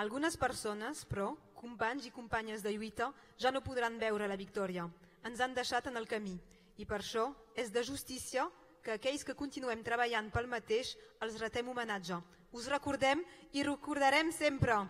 Algunes persones, però, companys i companyes de lluita, ja no podran veure la victòria. Ens han deixat en el camí i per això és de justícia que aquells que continuem treballant pel mateix els retem homenatge. Us recordem i recordarem sempre.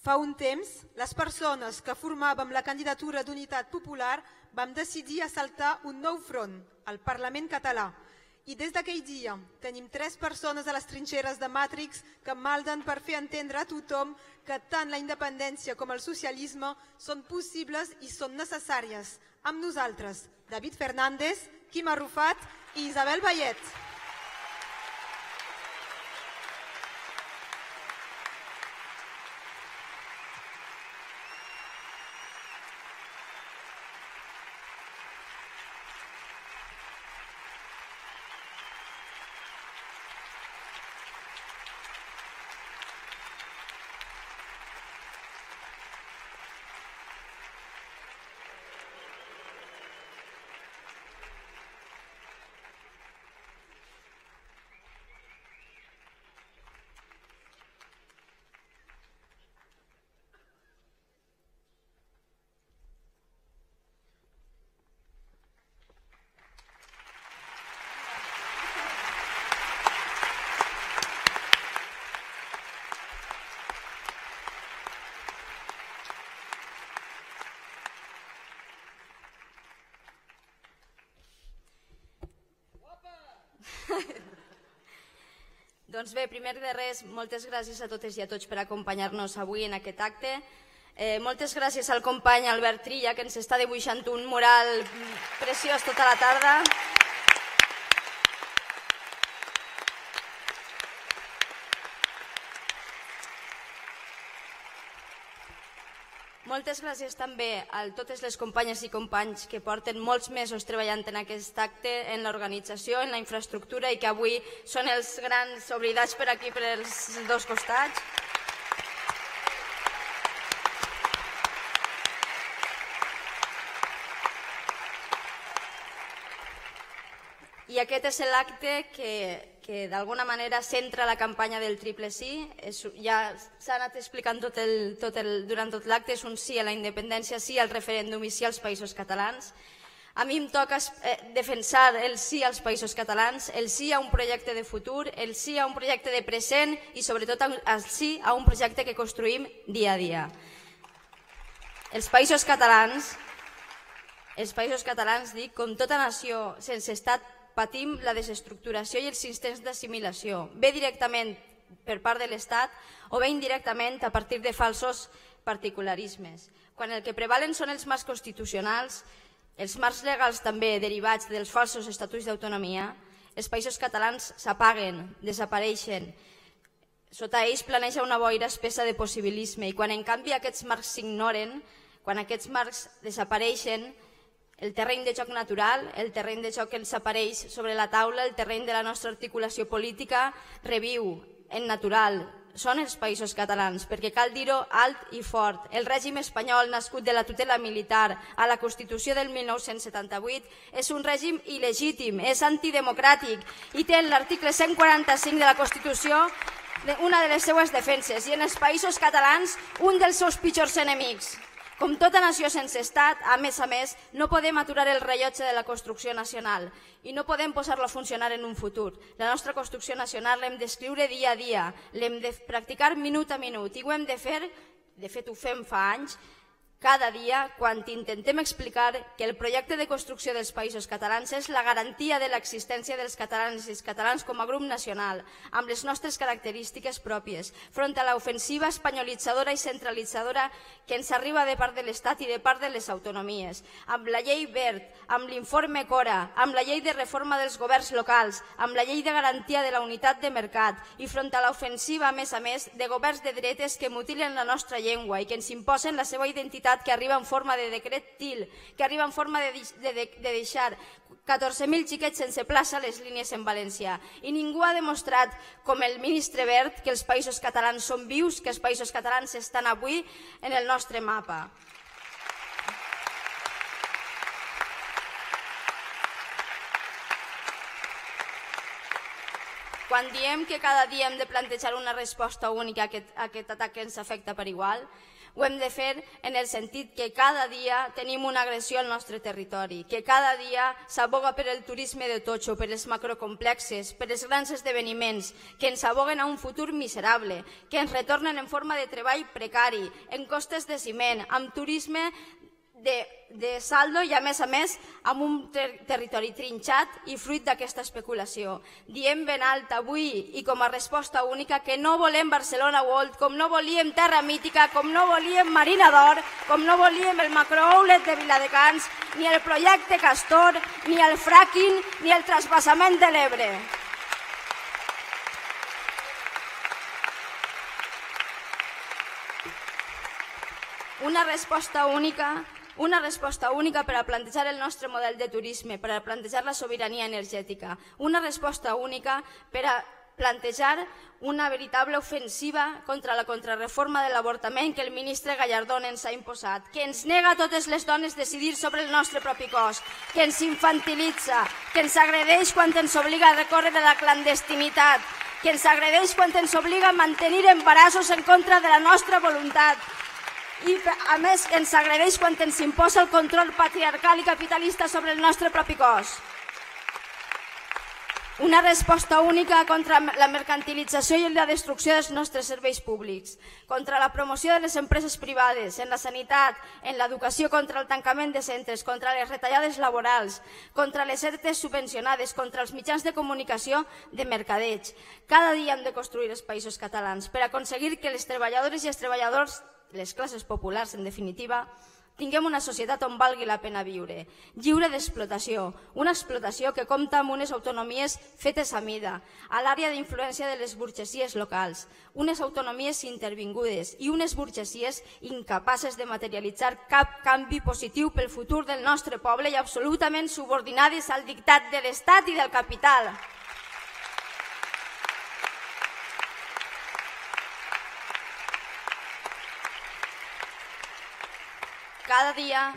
Fa un temps, les persones que formàvem la candidatura d'Unitat Popular vam decidir assaltar un nou front, el Parlament català. I des d'aquell dia tenim tres persones a les trinxeres de Matrix que malden per fer entendre a tothom que tant la independència com el socialisme són possibles i són necessàries. Amb nosaltres, David Fernández, Quim Arrufat i Isabel Bayet. Doncs bé, primer de res, moltes gràcies a totes i a tots per acompanyar-nos avui en aquest acte. Eh, moltes gràcies al company Albert Trilla, que ens està dibuixant un mural preciós tota la tarda. Moltes gràcies també a totes les companyes i companys que porten molts mesos treballant en aquest acte, en l'organització, en la infraestructura i que avui són els grans oblidats per aquí, per els dos costats. I aquest és l'acte que, que d'alguna manera centra la campanya del triple sí. És, ja s'ha anat explicant tot el, tot el, durant tot l'acte, és un sí a la independència, sí al referèndum i sí als països catalans. A mi em toca eh, defensar el sí als països catalans, el sí a un projecte de futur, el sí a un projecte de present i sobretot el sí a un projecte que construïm dia a dia. Els països catalans, els països catalans, dic, com tota nació sense estat patim la desestructuració i els sistemes d'assimilació, bé directament per part de l'Estat o bé indirectament a partir de falsos particularismes. Quan el que prevalen són els marcs constitucionals, els marcs legals també derivats dels falsos estatuts d'autonomia, els països catalans s'apaguen, desapareixen. Sota ells planeja una boira espessa de possibilisme i quan en canvi aquests marcs s'ignoren, quan aquests marcs desapareixen, el terreny de joc natural, el terreny de joc que ens apareix sobre la taula, el terreny de la nostra articulació política, reviu en natural. Són els països catalans, perquè cal dir-ho alt i fort. El règim espanyol, nascut de la tutela militar a la Constitució del 1978, és un règim il·legítim, és antidemocràtic i té en l'article 145 de la Constitució una de les seues defenses i en els països catalans un dels seus pitjors enemics. Com tota nació sense estat, a més a més, no podem aturar el rellotge de la construcció nacional i no podem posar-lo a funcionar en un futur. La nostra construcció nacional l'hem d'escriure dia a dia, l'hem de practicar minut a minut i ho hem de fer, de fet ho fem fa anys, cada dia quan intentem explicar que el projecte de construcció dels països catalans és la garantia de l'existència dels catalans i els catalans com a grup nacional, amb les nostres característiques pròpies, front a l'ofensiva espanyolitzadora i centralitzadora que ens arriba de part de l'Estat i de part de les autonomies, amb la llei Verd, amb l'informe Cora, amb la llei de reforma dels governs locals, amb la llei de garantia de la unitat de mercat i front a l'ofensiva, a més a més, de governs de dretes que mutilen la nostra llengua i que ens imposen la seva identitat Estat que arriba en forma de decret TIL, que arriba en forma de, de, de, de deixar 14.000 xiquets sense plaça a les línies en València. I ningú ha demostrat, com el ministre Bert, que els països catalans són vius, que els països catalans estan avui en el nostre mapa. Quan diem que cada dia hem de plantejar una resposta única a aquest, a aquest atac que ens afecta per igual, ho hem de fer en el sentit que cada dia tenim una agressió al nostre territori, que cada dia s'aboga per el turisme de totxo, per els macrocomplexes, per els grans esdeveniments, que ens aboguen a un futur miserable, que ens retornen en forma de treball precari, en costes de ciment, amb turisme de, de saldo i a més a més amb un ter territori trinxat i fruit d'aquesta especulació. Diem ben alt avui i com a resposta única que no volem Barcelona World, com no volíem Terra Mítica, com no volíem Marina d'Or, com no volíem el macrooulet de Viladecans, ni el projecte Castor, ni el fracking, ni el trasbassament de l'Ebre. Una resposta única una resposta única per a plantejar el nostre model de turisme, per a plantejar la sobirania energètica, una resposta única per a plantejar una veritable ofensiva contra la contrarreforma de l'avortament que el ministre Gallardón ens ha imposat, que ens nega a totes les dones decidir sobre el nostre propi cos, que ens infantilitza, que ens agredeix quan ens obliga a recórrer de la clandestinitat, que ens agredeix quan ens obliga a mantenir embarassos en contra de la nostra voluntat, i a més ens agredeix quan ens imposa el control patriarcal i capitalista sobre el nostre propi cos. Una resposta única contra la mercantilització i la destrucció dels nostres serveis públics, contra la promoció de les empreses privades, en la sanitat, en l'educació, contra el tancament de centres, contra les retallades laborals, contra les certes subvencionades, contra els mitjans de comunicació de mercadeig. Cada dia hem de construir els països catalans per aconseguir que les treballadores i els treballadors, les classes populars en definitiva, tinguem una societat on valgui la pena viure, lliure d'explotació, una explotació que compta amb unes autonomies fetes a mida, a l'àrea d'influència de les burgesies locals, unes autonomies intervingudes i unes burgesies incapaces de materialitzar cap canvi positiu pel futur del nostre poble i absolutament subordinades al dictat de l'Estat i del capital. Cada dia,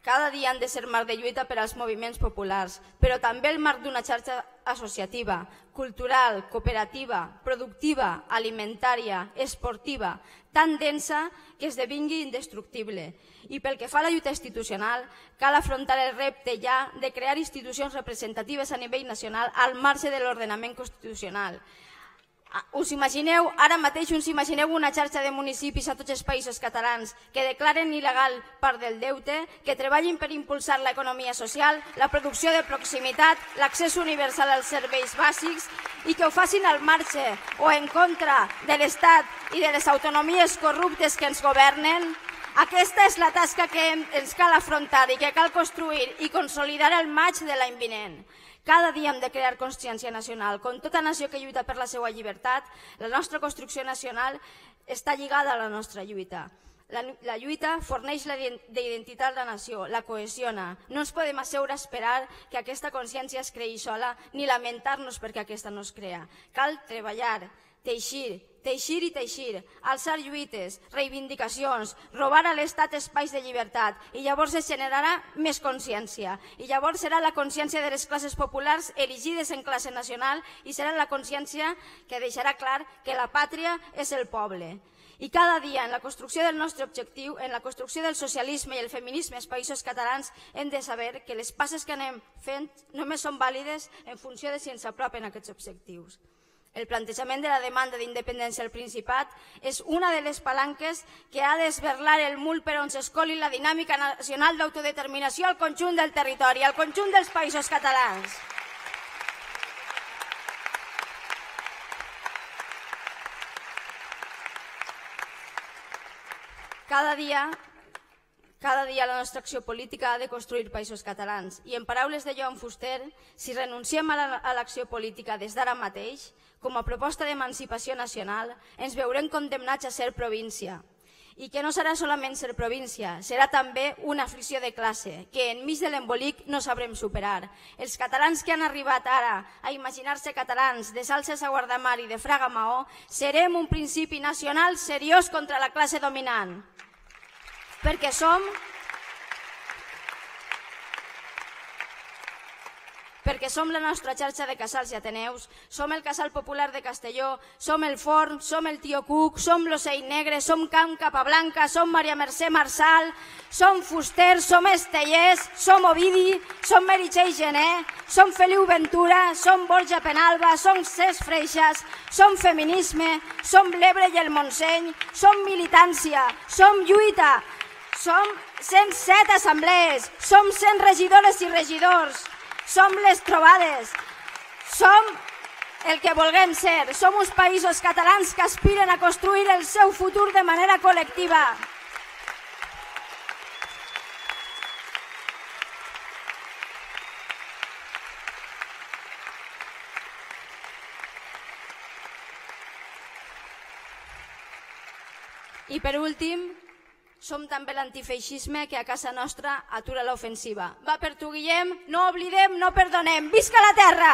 cada dia han de ser marc de lluita per als moviments populars, però també el marc d'una xarxa associativa, cultural, cooperativa, productiva, alimentària, esportiva, tan densa que esdevingui indestructible. I pel que fa a la lluita institucional, cal afrontar el repte ja de crear institucions representatives a nivell nacional al marge de l'ordenament constitucional us imagineu, ara mateix us imagineu una xarxa de municipis a tots els països catalans que declaren il·legal part del deute, que treballin per impulsar l'economia social, la producció de proximitat, l'accés universal als serveis bàsics i que ho facin al marge o en contra de l'Estat i de les autonomies corruptes que ens governen? Aquesta és la tasca que ens cal afrontar i que cal construir i consolidar el maig de l'any vinent. Cada dia hem de crear consciència nacional. Com tota nació que lluita per la seva llibertat, la nostra construcció nacional està lligada a la nostra lluita. La, la lluita forneix la d'identitat de la nació, la cohesiona. No ens podem asseure a esperar que aquesta consciència es creï sola ni lamentar-nos perquè aquesta no es crea. Cal treballar, teixir, teixir i teixir, alçar lluites, reivindicacions, robar a l'Estat espais de llibertat i llavors es generarà més consciència i llavors serà la consciència de les classes populars erigides en classe nacional i serà la consciència que deixarà clar que la pàtria és el poble. I cada dia en la construcció del nostre objectiu, en la construcció del socialisme i el feminisme als països catalans, hem de saber que les passes que anem fent només són vàlides en funció de si ens apropen aquests objectius. El plantejament de la demanda d'independència al Principat és una de les palanques que ha d'esberlar el mul per on s'escoli la dinàmica nacional d'autodeterminació al conjunt del territori, al conjunt dels països catalans. Cada dia cada dia la nostra acció política ha de construir països catalans. I en paraules de Joan Fuster, si renunciem a l'acció política des d'ara mateix, com a proposta d'emancipació nacional, ens veurem condemnats a ser província. I que no serà solament ser província, serà també una aflicció de classe, que enmig de l'embolic no sabrem superar. Els catalans que han arribat ara a imaginar-se catalans de Salses a Guardamar i de Fraga Maó, serem un principi nacional seriós contra la classe dominant perquè som perquè som la nostra xarxa de casals i ateneus, som el casal popular de Castelló, som el Forn, som el Tio Cuc, som l'Ocell Negre, som Camp Capablanca, som Maria Mercè Marsal, som Fuster, som Estellers, som Ovidi, som Meritxell Gené, som Feliu Ventura, som Borja Penalba, som Cesc Freixas, som Feminisme, som l'Ebre i el Montseny, som militància, som lluita, som 107 assemblees, som 100 regidores i regidors, som les trobades, som el que vulguem ser, som uns països catalans que aspiren a construir el seu futur de manera col·lectiva. I per últim, som també l'antifeixisme que a casa nostra atura l'ofensiva. Va per tu, Guillem, no oblidem, no perdonem. Visca la terra!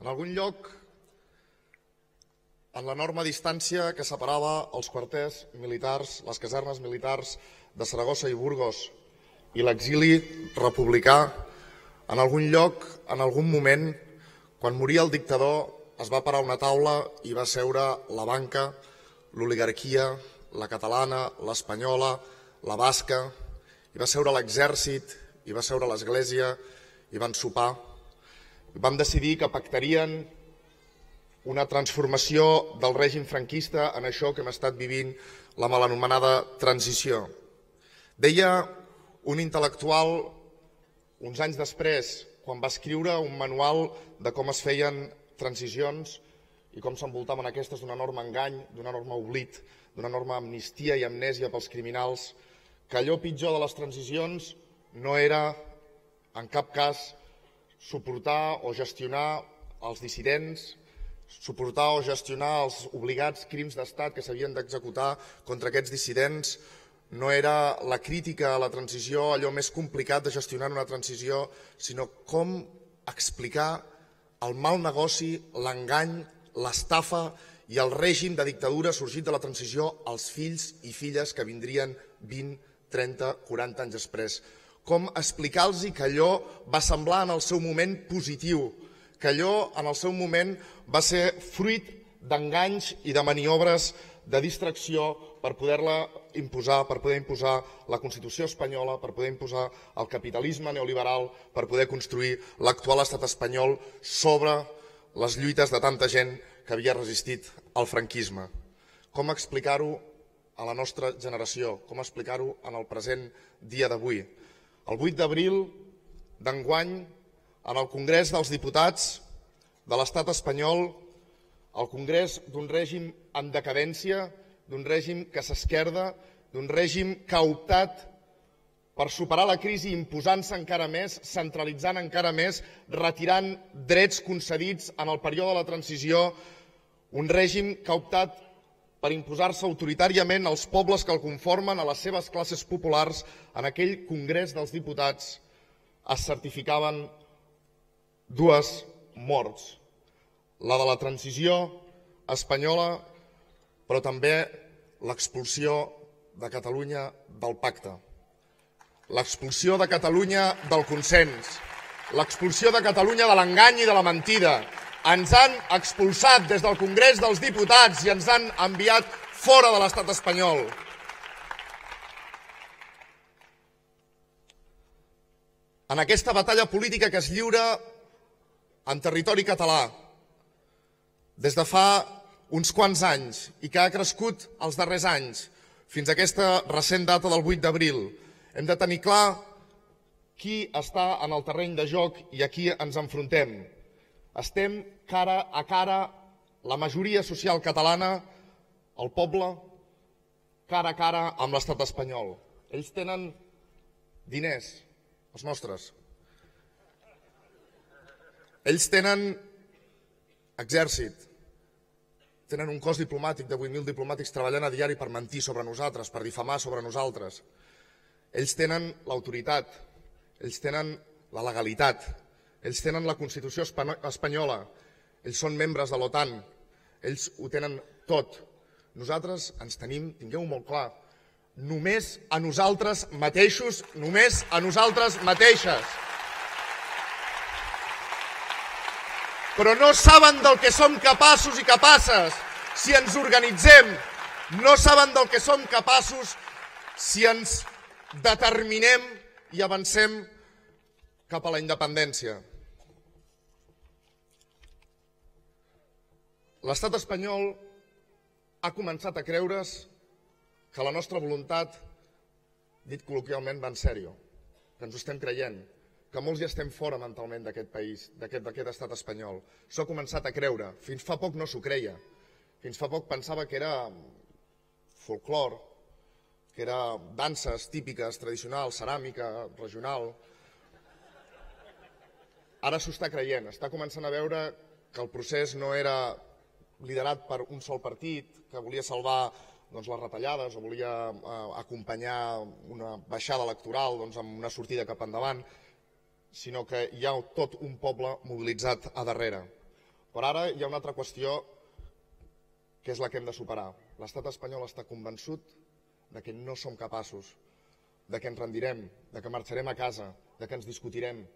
En algun lloc en l'enorme distància que separava els quarters militars, les casernes militars de Saragossa i Burgos i l'exili republicà, En algun lloc, en algun moment, quan moria el dictador, es va parar una taula i va seure la banca, l'oligarquia, la catalana, l'espanyola, la basca, i va seure l'exèrcit, i va seure l'església, i van sopar. Vam decidir que pactarien una transformació del règim franquista en això que hem estat vivint la mal anomenada transició. Deia un intel·lectual uns anys després, quan va escriure un manual de com es feien transicions i com s'envoltaven aquestes d'un enorme engany, d'un enorme oblit, d'una enorme amnistia i amnèsia pels criminals, que allò pitjor de les transicions no era, en cap cas, suportar o gestionar els dissidents, suportar o gestionar els obligats crims d'estat que s'havien d'executar contra aquests dissidents, no era la crítica a la transició allò més complicat de gestionar una transició, sinó com explicar el mal negoci, l'engany, l'estafa i el règim de dictadura sorgit de la transició als fills i filles que vindrien 20, 30, 40 anys després. Com explicar-los que allò va semblar en el seu moment positiu, que allò en el seu moment va ser fruit d'enganys i de maniobres de distracció per poder-la imposar, per poder imposar la Constitució espanyola, per poder imposar el capitalisme neoliberal, per poder construir l'actual estat espanyol sobre les lluites de tanta gent que havia resistit al franquisme. Com explicar-ho a la nostra generació? Com explicar-ho en el present dia d'avui? El 8 d'abril d'enguany, en el Congrés dels Diputats de l'estat espanyol, el Congrés d'un règim en decadència, d'un règim que s'esquerda, d'un règim que ha optat per superar la crisi imposant-se encara més, centralitzant encara més, retirant drets concedits en el període de la transició, un règim que ha optat per imposar-se autoritàriament als pobles que el conformen, a les seves classes populars, en aquell Congrés dels Diputats es certificaven dues morts, la de la transició espanyola però també l'expulsió de Catalunya del pacte, l'expulsió de Catalunya del consens, l'expulsió de Catalunya de l'engany i de la mentida. Ens han expulsat des del Congrés dels Diputats i ens han enviat fora de l'estat espanyol. En aquesta batalla política que es lliura en territori català, des de fa uns quants anys i que ha crescut els darrers anys fins a aquesta recent data del 8 d'abril, hem de tenir clar qui està en el terreny de joc i a qui ens enfrontem. Estem cara a cara la majoria social catalana, el poble, cara a cara amb l'estat espanyol. Ells tenen diners, els nostres. Ells tenen exèrcit, tenen un cos diplomàtic de 8.000 diplomàtics treballant a diari per mentir sobre nosaltres, per difamar sobre nosaltres. Ells tenen l'autoritat, ells tenen la legalitat, ells tenen la Constitució espanyola, ells són membres de l'OTAN, ells ho tenen tot. Nosaltres ens tenim, tingueu molt clar, només a nosaltres mateixos, només a nosaltres mateixes. Però no saben del que som capaços i capaces si ens organitzem, no saben del que som capaços si ens determinem i avancem cap a la independència. L'estat espanyol ha començat a creure's que la nostra voluntat, dit col·loquialment, va en sèrio, que ens ho estem creient, que molts ja estem fora mentalment d'aquest país, d'aquest estat espanyol. S'ho ha començat a creure. Fins fa poc no s'ho creia. Fins fa poc pensava que era folclor, que era danses típiques, tradicionals, ceràmica, regional. Ara s'ho està creient. Està començant a veure que el procés no era liderat per un sol partit, que volia salvar doncs, les retallades o volia eh, acompanyar una baixada electoral doncs, amb una sortida cap endavant, sinó que hi ha tot un poble mobilitzat a darrere. Però ara hi ha una altra qüestió que és la que hem de superar. L'estat espanyol està convençut de que no som capaços, de que ens rendirem, de que marxarem a casa, de que ens discutirem.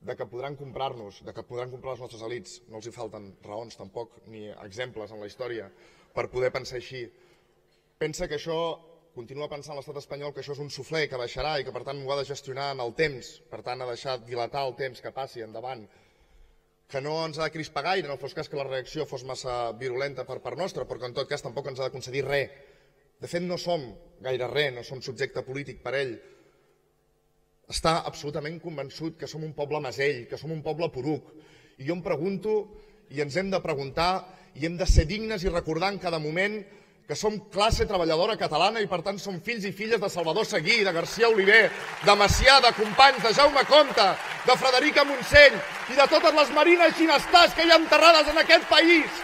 de que podran comprar-nos, de que podran comprar les nostres elites. No els hi falten raons tampoc, ni exemples en la història per poder pensar així. Pensa que això, continua pensant l'estat espanyol que això és un suflé que baixarà i que per tant ho ha de gestionar en el temps, per tant ha de deixar dilatar el temps que passi endavant, que no ens ha de crispar gaire, no fos cas que la reacció fos massa virulenta per part nostra, però que en tot cas tampoc ens ha de concedir res. De fet, no som gaire res, no som subjecte polític per ell, està absolutament convençut que som un poble masell, que som un poble poruc. I jo em pregunto, i ens hem de preguntar, i hem de ser dignes i recordar en cada moment que som classe treballadora catalana i per tant som fills i filles de Salvador Seguí, de García Oliver, de Macià, de Companys, de Jaume Comte, de Frederica Montseny i de totes les marines ginestars que hi ha enterrades en aquest país.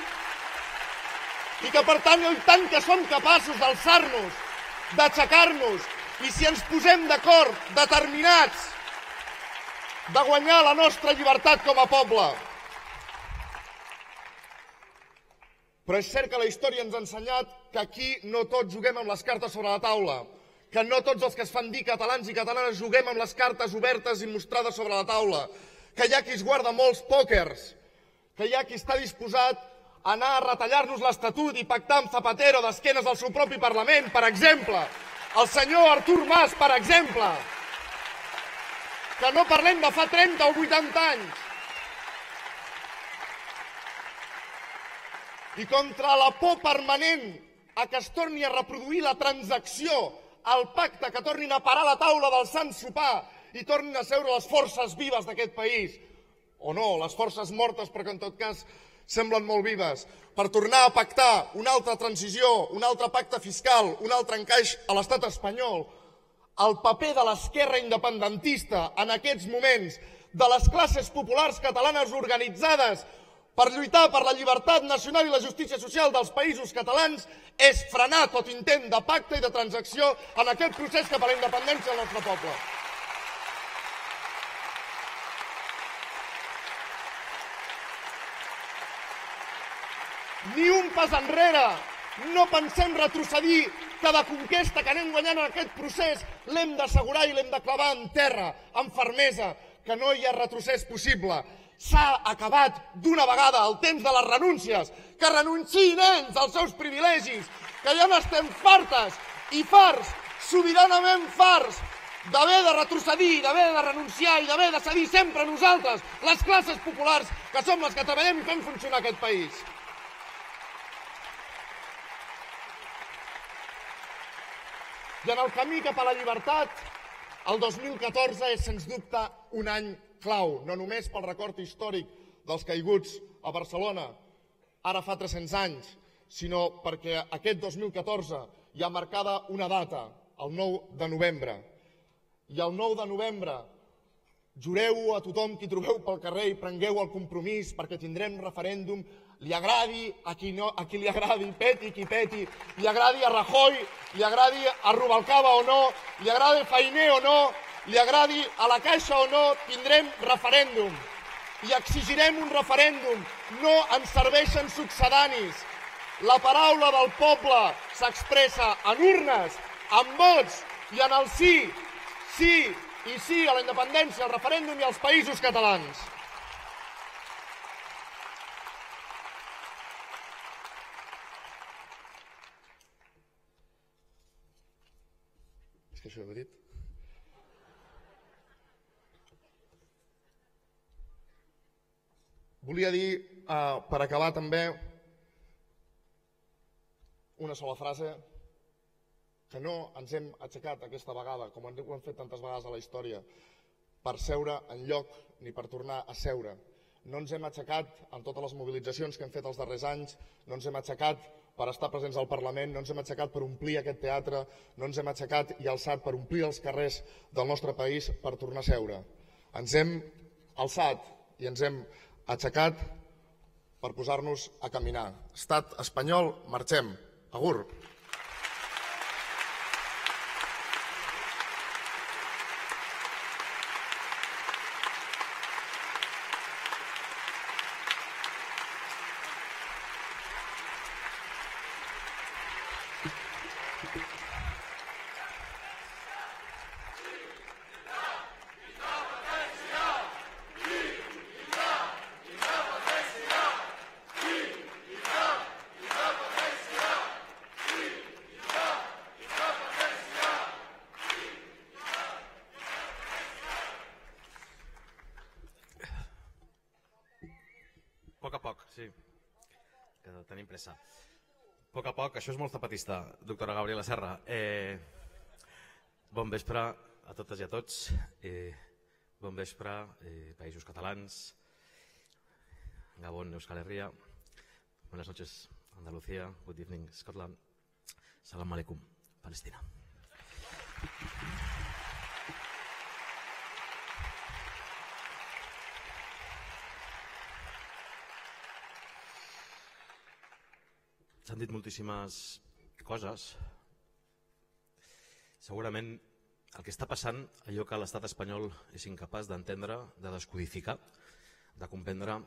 I que per tant, i tant que som capaços d'alçar-nos, d'aixecar-nos, i si ens posem d'acord, determinats, de guanyar la nostra llibertat com a poble. Però és cert que la història ens ha ensenyat que aquí no tots juguem amb les cartes sobre la taula, que no tots els que es fan dir catalans i catalanes juguem amb les cartes obertes i mostrades sobre la taula, que hi ha qui es guarda molts pòquers, que hi ha qui està disposat a anar a retallar-nos l'Estatut i pactar amb Zapatero d'esquenes al seu propi Parlament, per exemple, el senyor Artur Mas, per exemple, que no parlem de fa 30 o 80 anys. I contra la por permanent a que es torni a reproduir la transacció, el pacte, que tornin a parar la taula del Sant Sopar i tornin a seure les forces vives d'aquest país, o no, les forces mortes, perquè en tot cas semblen molt vives, per tornar a pactar una altra transició, un altre pacte fiscal, un altre encaix a l'estat espanyol, el paper de l'esquerra independentista en aquests moments, de les classes populars catalanes organitzades per lluitar per la llibertat nacional i la justícia social dels països catalans és frenar tot intent de pacte i de transacció en aquest procés cap a la independència del nostre poble. Ni un pas enrere. No pensem retrocedir. Cada conquesta que anem guanyant en aquest procés l'hem d'assegurar i l'hem de clavar en terra, amb fermesa, que no hi ha retrocés possible. S'ha acabat d'una vegada el temps de les renúncies, que renunciïn ells als seus privilegis, que ja n'estem fartes i farts, sobiranament farts, d'haver de retrocedir, d'haver de renunciar i d'haver de cedir sempre nosaltres, les classes populars, que som les que treballem i fem funcionar aquest país. I en el camí cap a la llibertat, el 2014 és, sens dubte, un any clau, no només pel record històric dels caiguts a Barcelona, ara fa 300 anys, sinó perquè aquest 2014 hi ha marcada una data, el 9 de novembre. I el 9 de novembre jureu a tothom qui trobeu pel carrer i prengueu el compromís perquè tindrem referèndum li agradi a qui, no, a qui li agradi, peti qui peti, li agradi a Rajoy, li agradi a Rubalcaba o no, li agradi Feiner o no, li agradi a la Caixa o no, tindrem referèndum. I exigirem un referèndum. No ens serveixen succedanis. La paraula del poble s'expressa en urnes, en vots i en el sí, sí i sí a la independència, al referèndum i als països catalans. que això ho he dit. Volia dir, eh, per acabar també, una sola frase, que no ens hem aixecat aquesta vegada, com ho hem fet tantes vegades a la història, per seure en lloc ni per tornar a seure. No ens hem aixecat en totes les mobilitzacions que hem fet els darrers anys, no ens hem aixecat per estar presents al Parlament, no ens hem aixecat per omplir aquest teatre, no ens hem aixecat i alçat per omplir els carrers del nostre país per tornar a seure. Ens hem alçat i ens hem aixecat per posar-nos a caminar. Estat espanyol, marxem. Agur. Sí, que tenim pressa. A poc a poc, això és molt zapatista, doctora Gabriela Serra. Eh, bon vespre a totes i a tots. Eh, bon vespre, eh, països catalans, Gabón, Euskal Herria. Buenas noches, Andalucía. Good evening, Scotland. Salam alaikum, Palestina. S'han dit moltíssimes coses. Segurament el que està passant, allò que l'estat espanyol és incapaç d'entendre, de descodificar, de comprendre,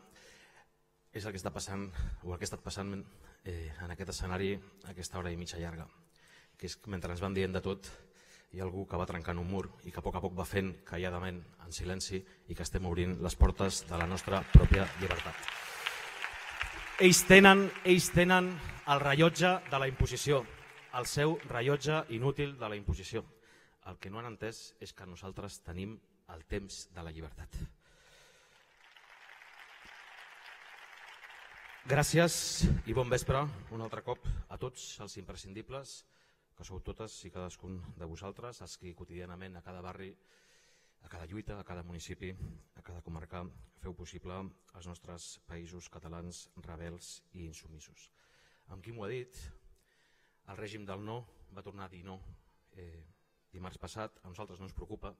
és el que està passant, o el que ha estat passant eh, en aquest escenari aquesta hora i mitja llarga, que és que mentre ens van dient de tot, hi ha algú que va trencant un mur i que a poc a poc va fent calladament, en silenci, i que estem obrint les portes de la nostra pròpia llibertat. Ells tenen, ells tenen el rellotge de la imposició, el seu rellotge inútil de la imposició. El que no han entès és que nosaltres tenim el temps de la llibertat. Gràcies i bon vespre un altre cop a tots els imprescindibles, que sou totes i cadascun de vosaltres, els que quotidianament a cada barri a cada lluita, a cada municipi, a cada comarca, feu possible els nostres països catalans rebels i insumissos. Amb qui m'ho ha dit? El règim del no va tornar a dir no eh, dimarts passat. A nosaltres no ens preocupa,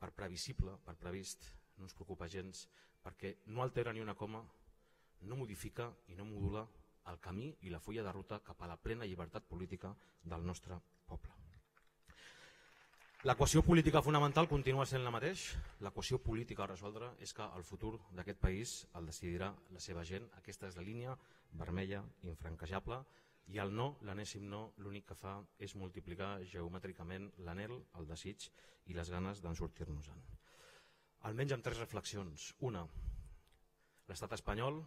per previsible, per previst, no ens preocupa gens, perquè no altera ni una coma, no modifica i no modula el camí i la fulla de ruta cap a la plena llibertat política del nostre poble. L'equació política fonamental continua sent la mateix. L'equació política a resoldre és que el futur d'aquest país el decidirà la seva gent. Aquesta és la línia vermella infranquejable i el no, l'anèssim no, l'únic que fa és multiplicar geomètricament l'anel, el desig i les ganes d'en sortir-nos-en. Almenys amb tres reflexions. Una, l'estat espanyol,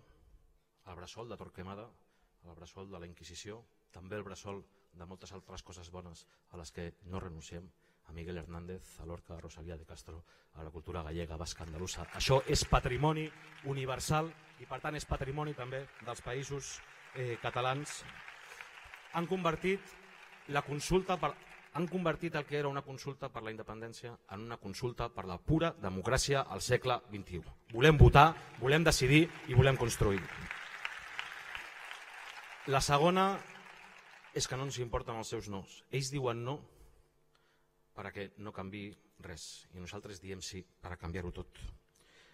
el bressol de Torquemada, el bressol de la Inquisició, també el bressol de moltes altres coses bones a les que no renunciem, Miguel Hernández, a Lorca, a Rosalía de Castro, a la cultura gallega, basca, andalusa. Això és patrimoni universal i per tant és patrimoni també dels països eh, catalans. Han convertit la consulta per, han convertit el que era una consulta per la independència en una consulta per la pura democràcia al segle XXI. Volem votar, volem decidir i volem construir. La segona és que no ens importen els seus nos. Ells diuen no perquè no canvi res i nosaltres diem sí per a canviar-ho tot.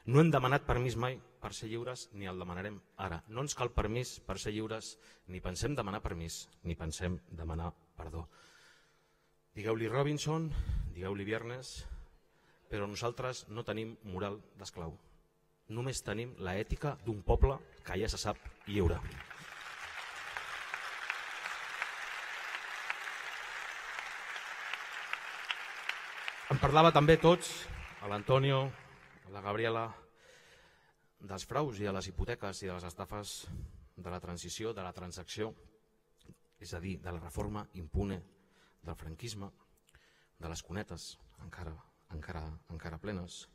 No hem demanat permís mai per ser lliures ni el demanarem ara. No ens cal permís per ser lliures, ni pensem demanar permís, ni pensem demanar perdó. Digueu-li Robinson, digueu-li Viernes, però nosaltres no tenim moral d'esclau. Només tenim la ètica d'un poble que ja se sap lliure. Parlava també tots, a l'Antonio, a la Gabriela, dels fraus i de les hipoteques i de les estafes de la transició, de la transacció, és a dir, de la reforma impune del franquisme, de les cunetes encara, encara, encara plenes.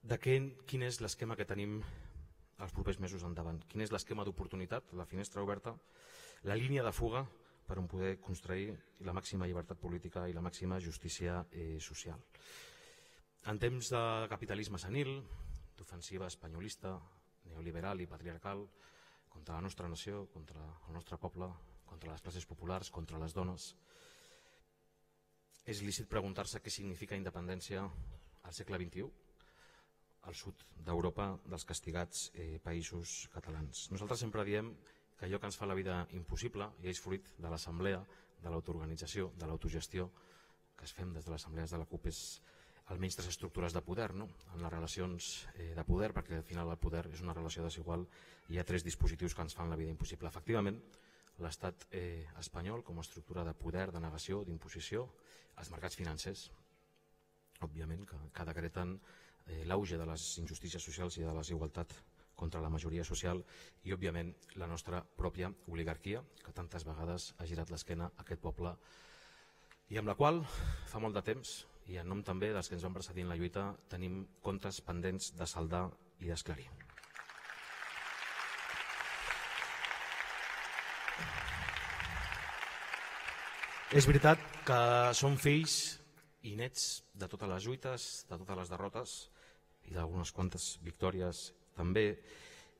De què, quin és l'esquema que tenim els propers mesos endavant? Quin és l'esquema d'oportunitat, la finestra oberta, la línia de fuga per on poder construir la màxima llibertat política i la màxima justícia eh, social. En temps de capitalisme senil, d'ofensiva espanyolista, neoliberal i patriarcal, contra la nostra nació, contra el nostre poble, contra les classes populars, contra les dones, és lícit preguntar-se què significa independència al segle XXI, al sud d'Europa dels castigats eh, països catalans. Nosaltres sempre diem que allò que ens fa la vida impossible i és fruit de l'assemblea, de l'autoorganització, de l'autogestió que es fem des de les assemblees de la CUP és almenys tres estructures de poder no? en les relacions eh, de poder perquè al final el poder és una relació desigual i hi ha tres dispositius que ens fan la vida impossible. Efectivament, l'estat eh, espanyol com a estructura de poder, de negació, d'imposició, els mercats financers, òbviament, que, que decreten eh, l'auge de les injustícies socials i de la desigualtat contra la majoria social i òbviament la nostra pròpia oligarquia que tantes vegades ha girat l'esquena a aquest poble i amb la qual fa molt de temps i en nom també dels que ens van precedir en la lluita tenim comptes pendents de saldar i d'esclarir. És veritat que som fills i nets de totes les lluites, de totes les derrotes i d'algunes quantes victòries també,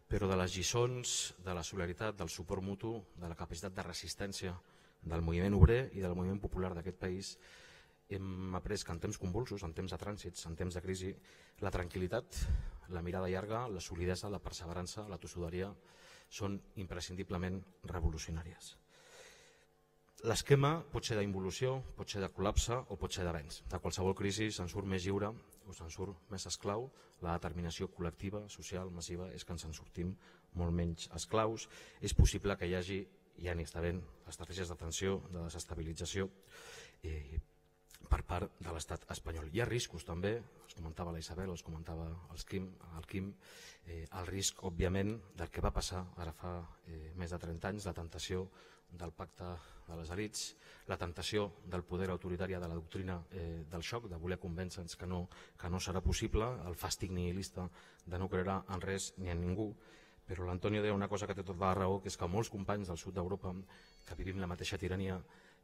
però de les lliçons, de la solidaritat, del suport mutu, de la capacitat de resistència del moviment obrer i del moviment popular d'aquest país, hem après que en temps convulsos, en temps de trànsits, en temps de crisi, la tranquil·litat, la mirada llarga, la solidesa, la perseverança, la tossuderia són imprescindiblement revolucionàries. L'esquema pot ser d'involució, pot ser de col·lapse o pot ser d'avenç. De qualsevol crisi se'n surt més lliure o se'n surt més esclau. La determinació col·lectiva, social, massiva, és que ens en sortim molt menys esclaus. És possible que hi hagi, n'hi està ben, estratègies de tensió, de desestabilització eh, per part de l'estat espanyol. Hi ha riscos també, els comentava la Isabel, els comentava el Quim, el Quim eh, el risc, òbviament, del que va passar ara fa eh, més de 30 anys, la tentació del pacte de les elites, la tentació del poder autoritari de la doctrina eh, del xoc, de voler convèncer-nos que, no, que no serà possible, el fàstic nihilista de no creure en res ni en ningú, però l'Antonio deia una cosa que té tot la raó, que és que molts companys del sud d'Europa que vivim la mateixa tirania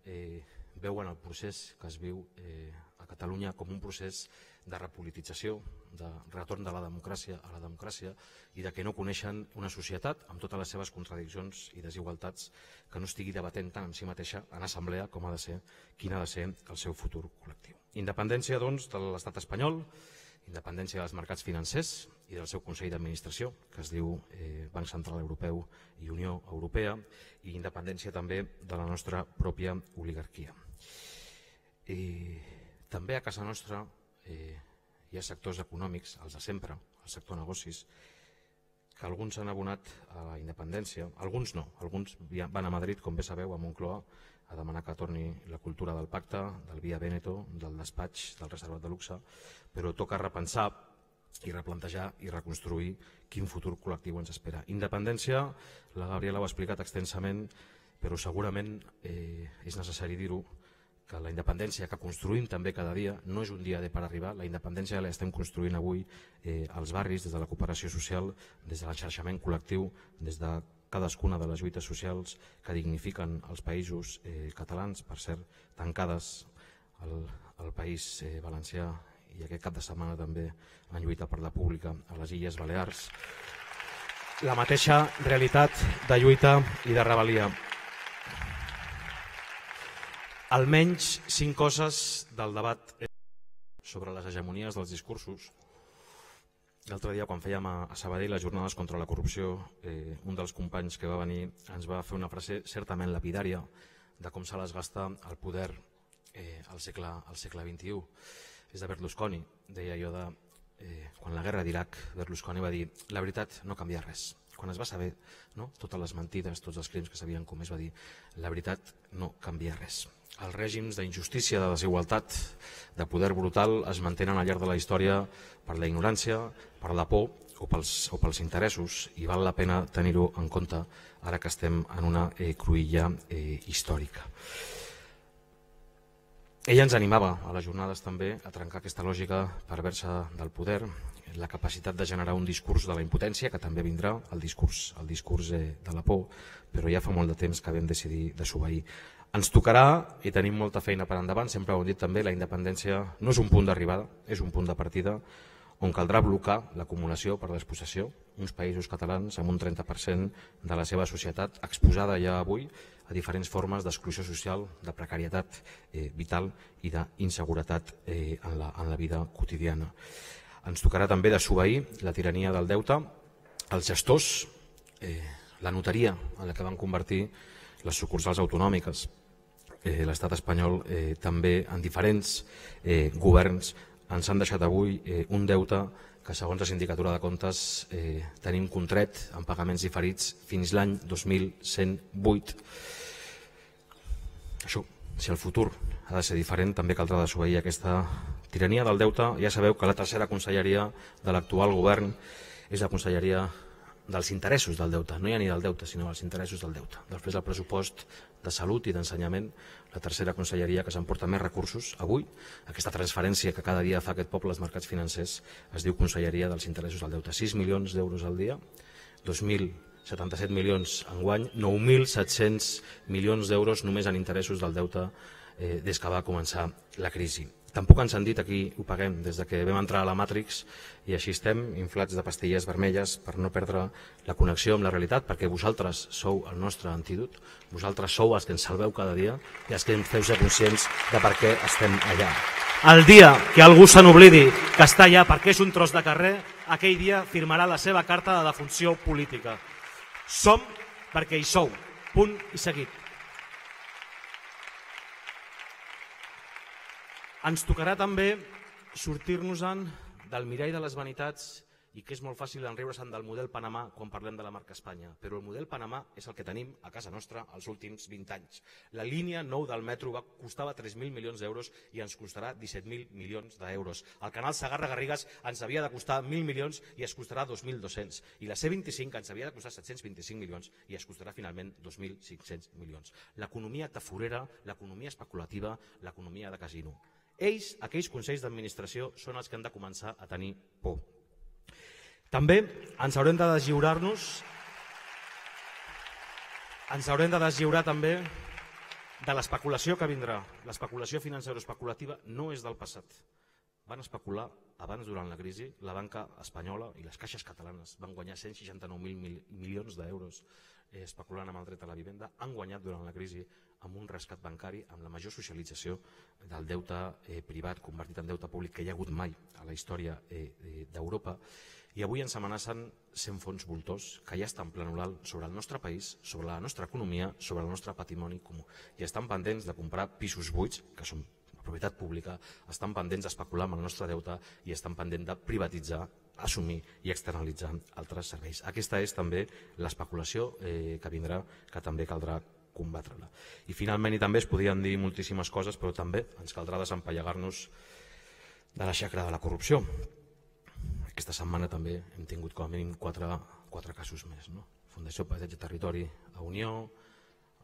eh, veuen el procés que es viu eh, a Catalunya com un procés de repolitització, de retorn de la democràcia a la democràcia i de que no coneixen una societat amb totes les seves contradiccions i desigualtats que no estigui debatent tant en si mateixa en assemblea com ha de ser quin ha de ser el seu futur col·lectiu. Independència, doncs, de l'estat espanyol, independència dels mercats financers i del seu Consell d'Administració, que es diu eh, Banc Central Europeu i Unió Europea, i independència també de la nostra pròpia oligarquia. També a casa nostra eh, hi ha sectors econòmics, els de sempre, el sector negocis, que alguns han abonat a la independència, alguns no, alguns van a Madrid, com bé sabeu, a Moncloa, a demanar que torni la cultura del pacte, del via Veneto, del despatx, del reservat de luxe, però toca repensar i replantejar i reconstruir quin futur col·lectiu ens espera. Independència, la Gabriela ho ha explicat extensament, però segurament eh, és necessari dir-ho, que la independència que construïm també cada dia no és un dia de per arribar, la independència la estem construint avui eh, als barris, des de la cooperació social, des de l'enxarxament col·lectiu, des de cadascuna de les lluites socials que dignifiquen els països eh, catalans, per cert, tancades al, al País eh, Valencià. I aquest cap de setmana també en lluita per la pública a les Illes Balears. La mateixa realitat de lluita i de rebel·lia almenys cinc coses del debat sobre les hegemonies dels discursos. L'altre dia, quan fèiem a Sabadell les jornades contra la corrupció, eh, un dels companys que va venir ens va fer una frase certament lapidària de com se les gasta el poder eh, al, segle, al segle XXI. És de Berlusconi, deia allò de... Eh, quan la guerra d'Iraq, Berlusconi va dir la veritat no canvia res. Quan es va saber no? totes les mentides, tots els crims que s'havien comès, va dir la veritat no canvia res. Els règims d'injustícia, de desigualtat, de poder brutal es mantenen al llarg de la història per la ignorància, per la por o pels, o pels interessos i val la pena tenir-ho en compte ara que estem en una eh, cruïlla eh, històrica. Ella ens animava a les jornades també a trencar aquesta lògica perversa del poder, la capacitat de generar un discurs de la impotència, que també vindrà, el discurs, el discurs eh, de la por, però ja fa molt de temps que vam decidir desobeir. Ens tocarà, i tenim molta feina per endavant, sempre ho hem dit també, la independència no és un punt d'arribada, és un punt de partida on caldrà blocar l'acumulació per despossessió. Uns països catalans amb un 30% de la seva societat exposada ja avui a diferents formes d'exclusió social, de precarietat eh, vital i d'inseguretat eh, en, la, en la vida quotidiana. Ens tocarà també desobeir la tirania del deute, els gestors, eh, la notaria en la que van convertir les sucursals autonòmiques, eh, l'estat espanyol eh, també en diferents eh, governs ens han deixat avui eh, un deute que segons la sindicatura de comptes eh, tenim contret en pagaments diferits fins l'any 2108. Això, si el futur ha de ser diferent, també caldrà desobeir aquesta tirania del deute. Ja sabeu que la tercera conselleria de l'actual govern és la conselleria dels interessos del deute, no hi ha ni del deute, sinó dels interessos del deute. Després del pressupost de salut i d'ensenyament, la tercera conselleria que s'emporta més recursos avui, aquesta transferència que cada dia fa aquest poble als mercats financers, es diu Conselleria dels Interessos del Deute. 6 milions d'euros al dia, 2.000 77 milions en guany, 9.700 milions d'euros només en interessos del deute eh, des que va començar la crisi. Tampoc ens han dit aquí ho paguem des de que vam entrar a la Matrix i així estem inflats de pastilles vermelles per no perdre la connexió amb la realitat perquè vosaltres sou el nostre antídot, vosaltres sou els que ens salveu cada dia i els que ens feu ser conscients de per què estem allà. El dia que algú se n'oblidi que està allà perquè és un tros de carrer, aquell dia firmarà la seva carta de defunció política. Som perquè hi sou. Punt i seguit. Ens tocarà també sortir-nos-en del mirall de les vanitats i que és molt fàcil enriure-se'n del model Panamà quan parlem de la marca Espanya. Però el model Panamà és el que tenim a casa nostra els últims 20 anys. La línia 9 del metro va, costava 3.000 milions d'euros i ens costarà 17.000 milions d'euros. El canal Sagarra-Garrigues ens havia de costar 1.000 milions i es costarà 2.200. I la C25 ens havia de costar 725 milions i es costarà finalment 2.500 milions. L'economia taforera, l'economia especulativa, l'economia de casino. Ells, aquells consells d'administració, són els que han de començar a tenir por. També ens haurem de deslliurar-nos ens haurem de deslliurar també de l'especulació que vindrà. L'especulació financera especulativa no és del passat. Van especular abans durant la crisi, la banca espanyola i les caixes catalanes van guanyar 169.000 mil milions d'euros eh, especulant amb el dret a la vivenda, han guanyat durant la crisi amb un rescat bancari, amb la major socialització del deute eh, privat convertit en deute públic que hi ha hagut mai a la història eh, eh d'Europa i avui ens amenacen sent fons voltors que ja estan planulant sobre el nostre país, sobre la nostra economia, sobre el nostre patrimoni comú. I estan pendents de comprar pisos buits, que són propietat pública, estan pendents d'especular amb el nostre deute i estan pendents de privatitzar, assumir i externalitzar altres serveis. Aquesta és també l'especulació eh, que vindrà, que també caldrà combatre-la. I finalment, i també es podien dir moltíssimes coses, però també ens caldrà desempallegar-nos de la xacra de la corrupció. Aquesta setmana també hem tingut com a mínim quatre, quatre casos més. No? Fundació Paisatge Territori a Unió,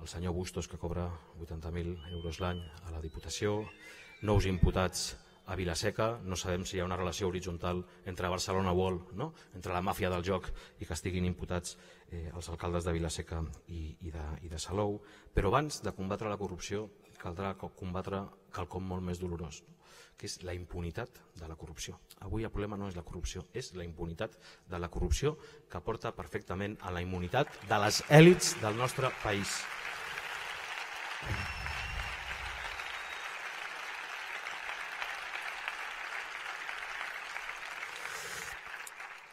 el senyor Bustos que cobra 80.000 euros l'any a la Diputació, nous imputats a Vilaseca, no sabem si hi ha una relació horitzontal entre Barcelona World, no? entre la màfia del joc i que estiguin imputats eh, els alcaldes de Vilaseca i, i, de, i de Salou. Però abans de combatre la corrupció caldrà combatre quelcom molt més dolorós. No? que és la impunitat de la corrupció. Avui el problema no és la corrupció, és la impunitat de la corrupció que porta perfectament a la immunitat de les èlits del nostre país.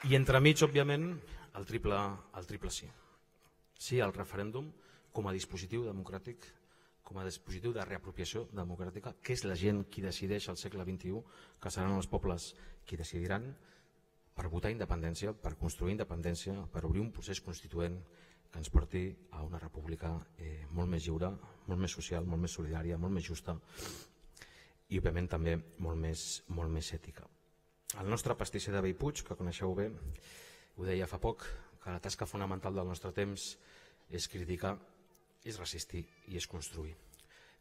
I entremig, òbviament, el triple, el triple sí. Sí al referèndum com a dispositiu democràtic com a dispositiu de reapropiació democràtica, que és la gent qui decideix al segle XXI, que seran els pobles qui decidiran per votar independència, per construir independència, per obrir un procés constituent que ens porti a una república eh, molt més lliure, molt més social, molt més solidària, molt més justa i, òbviament, també molt més, molt més ètica. El nostre pastisser de Bellpuig, que coneixeu bé, ho deia fa poc, que la tasca fonamental del nostre temps és criticar és resistir i és construir.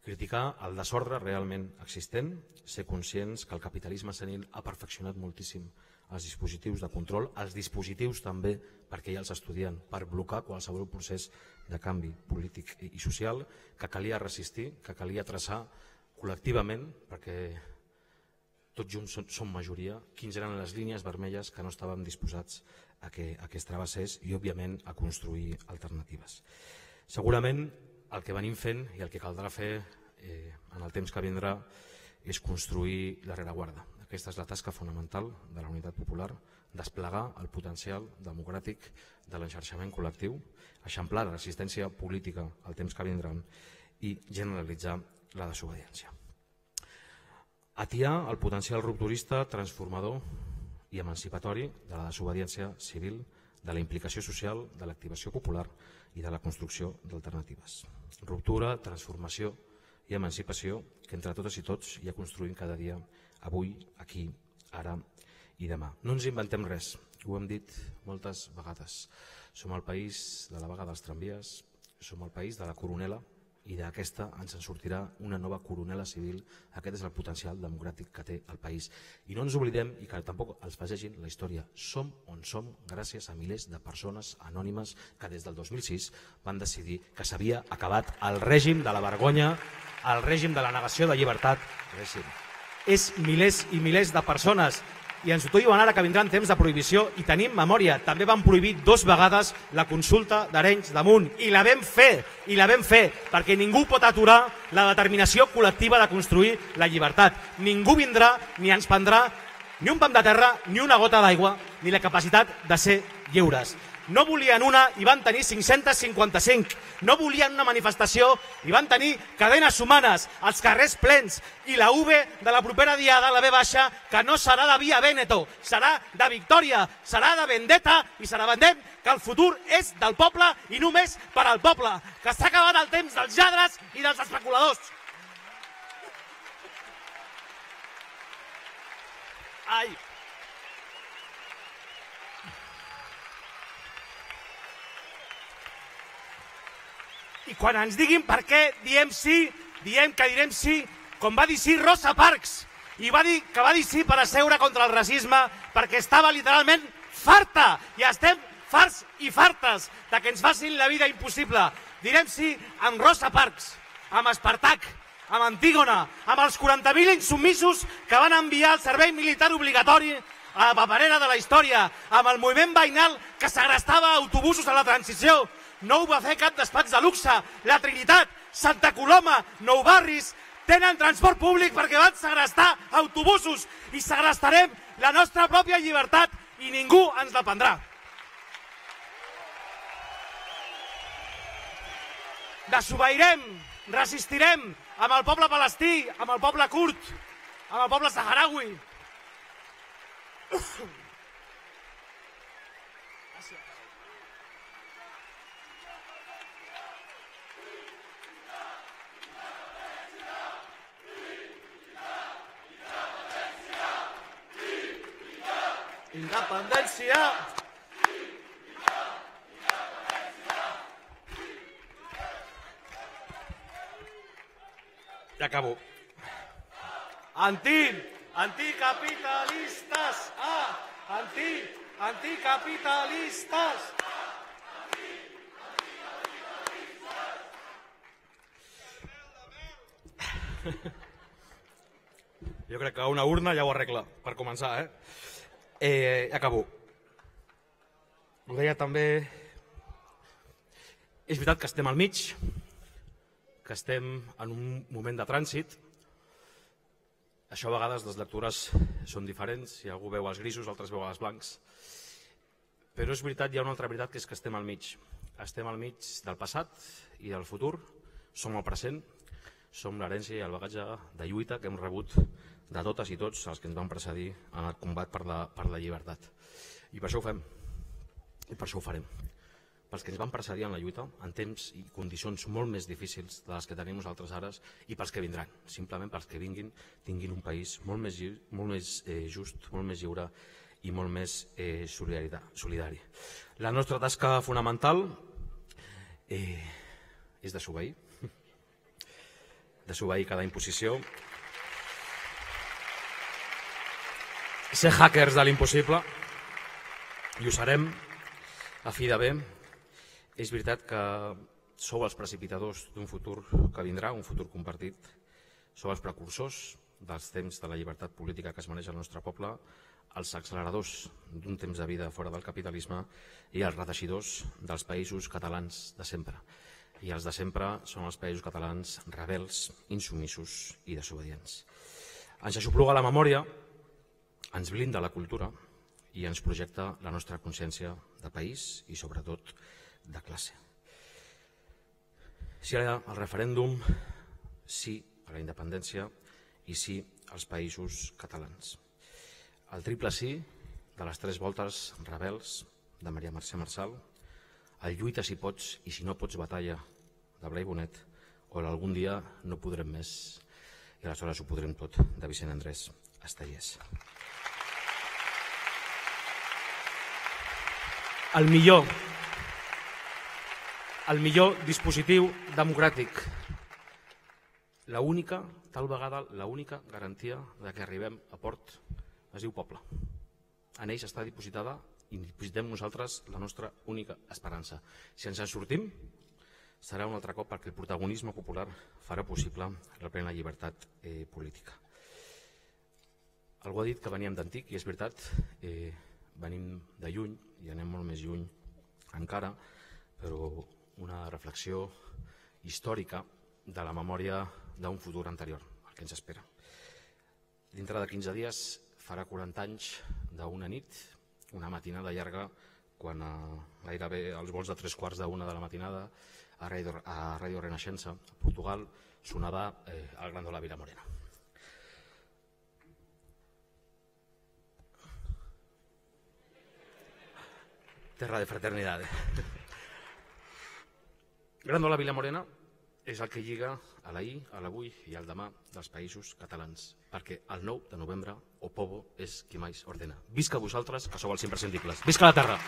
Criticar el desordre realment existent, ser conscients que el capitalisme senil ha perfeccionat moltíssim els dispositius de control, els dispositius també, perquè ja els estudien, per blocar qualsevol procés de canvi polític i social, que calia resistir, que calia traçar col·lectivament, perquè tots junts som majoria, quins eren les línies vermelles que no estàvem disposats a que, es travessés i, òbviament, a construir alternatives. Segurament el que venim fent i el que caldrà fer eh, en el temps que vindrà és construir la rereguarda. Aquesta és la tasca fonamental de la unitat popular, desplegar el potencial democràtic de l'enxarxament col·lectiu, eixamplar la resistència política al temps que vindran i generalitzar la desobediència. Atiar el potencial rupturista, transformador i emancipatori de la desobediència civil, de la implicació social, de l'activació popular i de la construcció d'alternatives. Ruptura, transformació i emancipació que entre totes i tots hi ha construint cada dia, avui, aquí, ara i demà. No ens inventem res, ho hem dit moltes vegades. Som el país de la vaga dels tramvies, som el país de la coronela, i d'aquesta ens en sortirà una nova coronela civil. Aquest és el potencial democràtic que té el país. I no ens oblidem, i que tampoc els fasegin la història, som on som gràcies a milers de persones anònimes que des del 2006 van decidir que s'havia acabat el règim de la vergonya, el règim de la negació de llibertat. És milers i milers de persones i ens ho diuen ara que vindran temps de prohibició i tenim memòria. També van prohibir dos vegades la consulta d'Arenys damunt i la vam fer, i la vam fer, perquè ningú pot aturar la determinació col·lectiva de construir la llibertat. Ningú vindrà ni ens prendrà ni un pam de terra, ni una gota d'aigua, ni la capacitat de ser lliures. No volien una i van tenir 555. No volien una manifestació i van tenir cadenes humanes, els carrers plens i la V de la propera diada, la V baixa, que no serà de Via Veneto, serà de victòria, serà de vendetta i serà vendem que el futur és del poble i només per al poble, que s'ha acabat el temps dels lladres i dels especuladors. Ai, I quan ens diguin per què diem sí, diem que direm sí, com va dir sí Rosa Parks, i va dir que va dir sí per asseure contra el racisme perquè estava literalment farta i estem farts i fartes de que ens facin la vida impossible. Direm sí amb Rosa Parks, amb Espartac, amb Antígona, amb els 40.000 insubmisos que van enviar al servei militar obligatori a la paperera de la història, amb el moviment veïnal que segrestava autobusos a la transició, no ho va fer cap despatx de luxe. La Trinitat, Santa Coloma, Nou Barris, tenen transport públic perquè van segrestar autobusos i segrestarem la nostra pròpia llibertat i ningú ens la prendrà. Desobeirem, resistirem amb el poble palestí, amb el poble kurd, amb el poble saharaui. Independència! Ja acabo. Anti, anticapitalistes! Ah! Anti, anticapitalistes! Jo crec que una urna ja ho arregla, per començar, eh? Eh, acabo. Ho deia també... És veritat que estem al mig, que estem en un moment de trànsit. Això a vegades les lectures són diferents, si algú veu els grisos, altres veu els blancs. Però és veritat, hi ha una altra veritat, que és que estem al mig. Estem al mig del passat i del futur, som el present, som l'herència i el bagatge de lluita que hem rebut de totes i tots els que ens van precedir en el combat per la, llibertat. I per això ho fem, i per això ho farem. Pels que ens van precedir en la lluita, en temps i condicions molt més difícils de les que tenim nosaltres ara, i pels que vindran, simplement pels que vinguin, tinguin un país molt més, molt més eh, just, molt més lliure i molt més eh, solidari. La nostra tasca fonamental eh, és desobeir, desobeir cada imposició, ser hackers de l'impossible, i ho serem, a fi de bé. És veritat que sou els precipitadors d'un futur que vindrà, un futur compartit. Sou els precursors dels temps de la llibertat política que es maneix al nostre poble, els acceleradors d'un temps de vida fora del capitalisme i els reteixidors dels països catalans de sempre. I els de sempre són els països catalans rebels, insumissos i desobedients. Ens aixopluga la memòria ens blinda la cultura i ens projecta la nostra consciència de país i sobretot de classe. Sí al referèndum, sí a la independència i sí als països catalans. El triple sí de les tres voltes rebels de Maria Mercè Marçal, el lluita si pots i si no pots batalla de Blai Bonet o l'algun dia no podrem més i aleshores ho podrem tot de Vicent Andrés Estellers. El millor, el millor dispositiu democràtic la única, tal vegada, la única garantia de que arribem a port es diu poble. En ells està dipositada i dipositem nosaltres la nostra única esperança. Si ens en sortim, serà un altre cop perquè el protagonisme popular farà possible la plena llibertat eh, política. Algú ha dit que veníem d'antic i és veritat, eh, venim de lluny i anem molt més lluny encara, però una reflexió històrica de la memòria d'un futur anterior, el que ens espera. Dintre de 15 dies farà 40 anys d'una nit, una matinada llarga, quan a gairebé als vols de tres quarts d'una de la matinada a Radio, a Renaixença, a Portugal, sonava eh, el la Vila Morena. Terra de fraternidad. Gràndola Vila Morena és el que lliga a l'ahir, a l'avui i al demà dels països catalans, perquè el 9 de novembre o Povo és qui mai ordena. Visca vosaltres, que sou els imprescindibles. Visca la terra!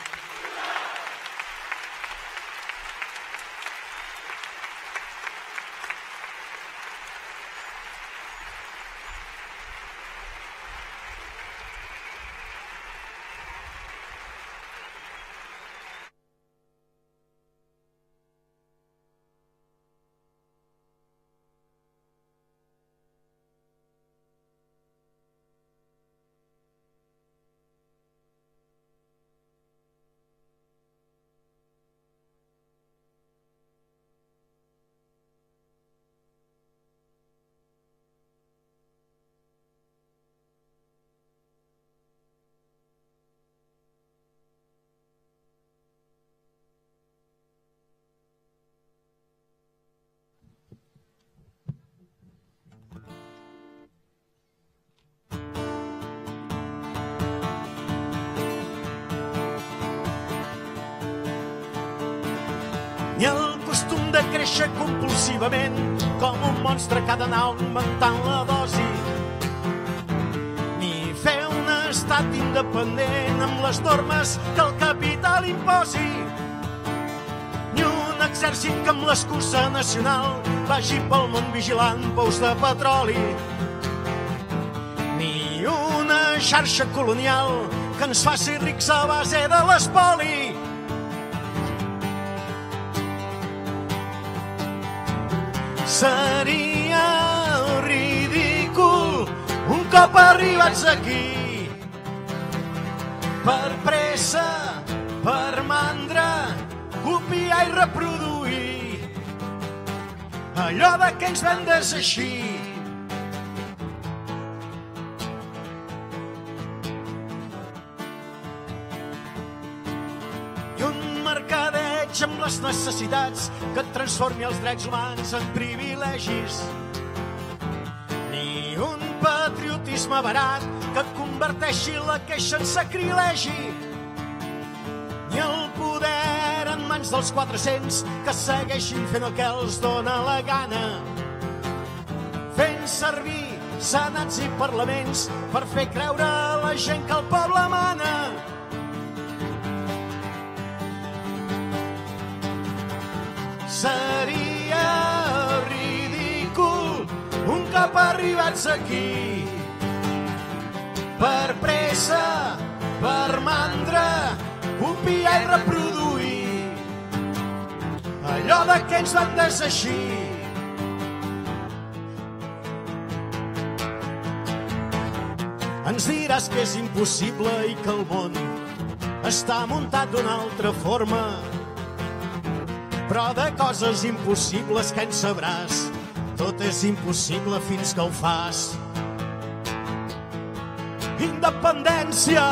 Costum de créixer compulsivament com un monstre que ha d'anar augmentant la dosi. Ni fer un estat independent amb les normes que el capital imposi. Ni un exèrcit que amb l'excusa nacional vagi pel món vigilant pous de petroli. Ni una xarxa colonial que ens faci rics a base de l'espoli Seria ridícul un cop arribats aquí per pressa, per mandra, copiar i reproduir allò de què ens vendes així. I un mercadeig amb les necessitats que transformi els drets humans en privilegis. Ni un patriotisme barat que converteixi la queixa en sacrilegi. Ni el poder en mans dels 400 que segueixin fent el que els dóna la gana. Fent servir senats i parlaments per fer creure a la gent que el poble mana. Seria un cop arribats aquí per pressa, per mandra, copiar i reproduir allò de què ens van deseixir. Ens diràs que és impossible i que el món està muntat d'una altra forma però de coses impossibles que en sabràs. Tot és impossible fins que ho fas. Independència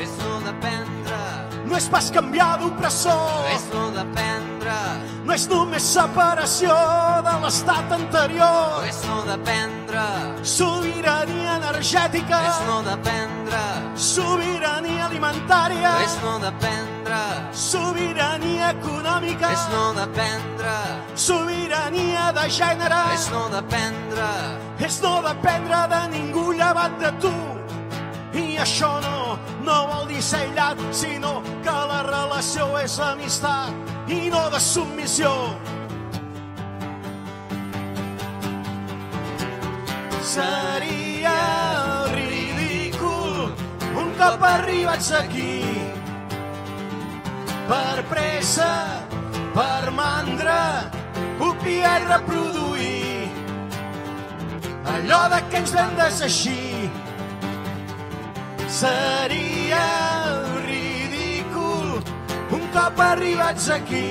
És no dependre, no és pas canviar d'opressor. és no dependre, No és només separació de l'estat anterior. és no dependre, Sobirania energètica, és no dependre, sobirania alimentària, és no dependre, sobirania econòmica, és no dependre, sobirania de gènere. és no dependre, és no dependre de ningú llevat de tu. I això no, no vol dir ser aïllat, sinó que la relació és amistat i no de submissió. Seria ridícul un cop arribats aquí per pressa, per mandra, copiar i reproduir allò de què ens vam deseixir. Seria ridícul un cop arribats aquí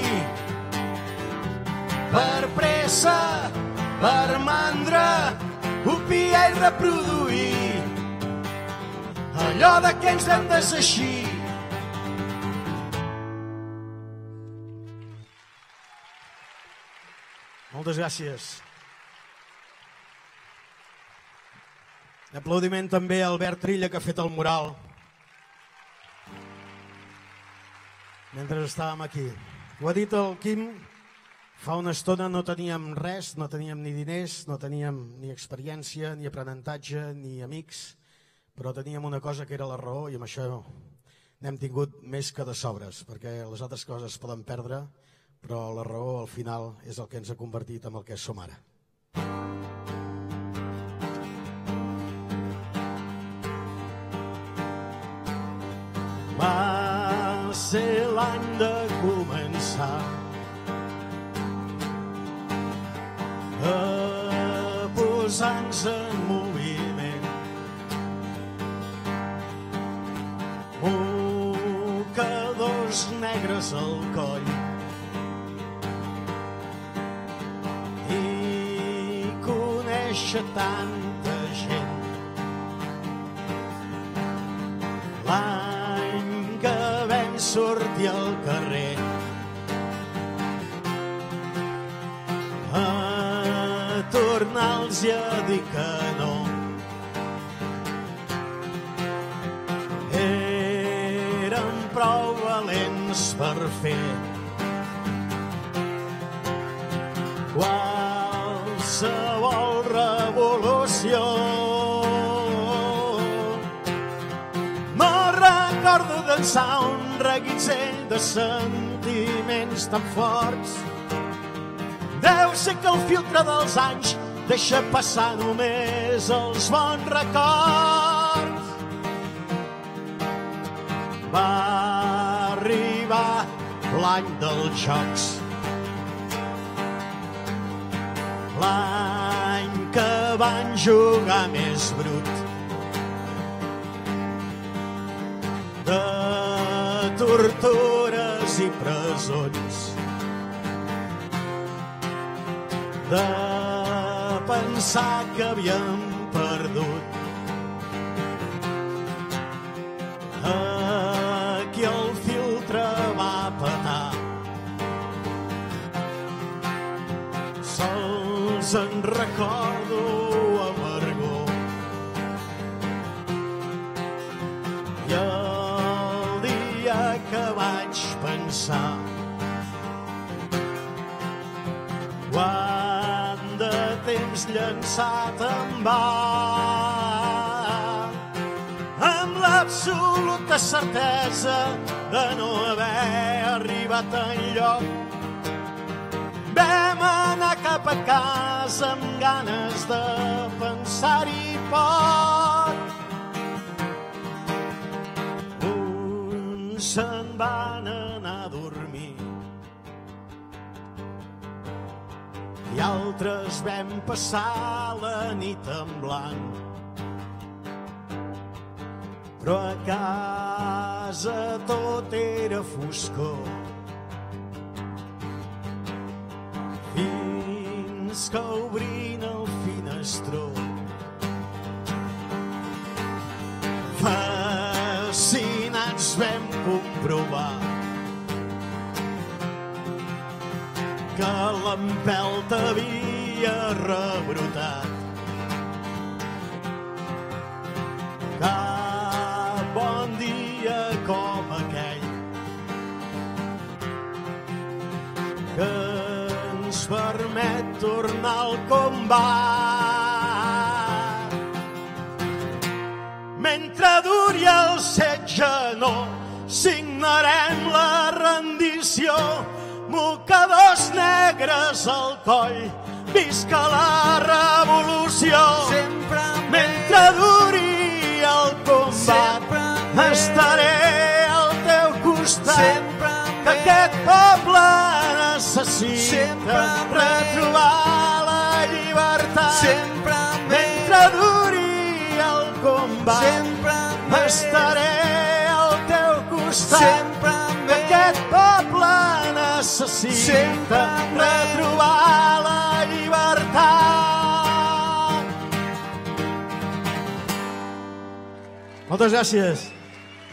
per pressa, per mandra, copiar i reproduir allò de què ens vam deseixir. Moltes gràcies. Aplaudiment també a Albert Trilla, que ha fet el mural. Mentre estàvem aquí. Ho ha dit el Quim, fa una estona no teníem res, no teníem ni diners, no teníem ni experiència, ni aprenentatge, ni amics, però teníem una cosa que era la raó i amb això n'hem tingut més que de sobres, perquè les altres coses es poden perdre, però la raó al final és el que ens ha convertit en el que som ara. Va ser l'any de començar conèixer tanta gent. L'any que vam sortir al carrer a tornar-los a dir que no. Érem prou valents per fer recordo dansar un reguitzell de sentiments tan forts. Deu ser que el filtre dels anys deixa passar només els bons records. Va arribar l'any dels jocs. L'any que van jugar més brut. De tortures i presons. De pensar que havíem perdut. Aquí el filtre va petar. Sols en recordo llançat em va. Amb l'absoluta certesa de no haver arribat enlloc vam anar cap a casa amb ganes de pensar-hi poc. Uns se'n van anar a dormir i altres passar la nit en blanc. Però a casa tot era foscor. Fins que obrint el finestró fascinats vam comprovar que l'empelta havia rebrotat. Cap bon dia com aquell que ens permet tornar al combat. Mentre duri el setge no signarem la rendició mocadors negres al coll Visca la revolució! sempre Mentre duri el combat, estaré al teu costat. Sempre que aquest poble necessita Sempre retrobar la llibertat. sempre. Mentre duri el combat, Sempre estaré al teu costat. Sempre que aquest poble necessita retrobar la Moltes gràcies.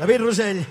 David Rosell.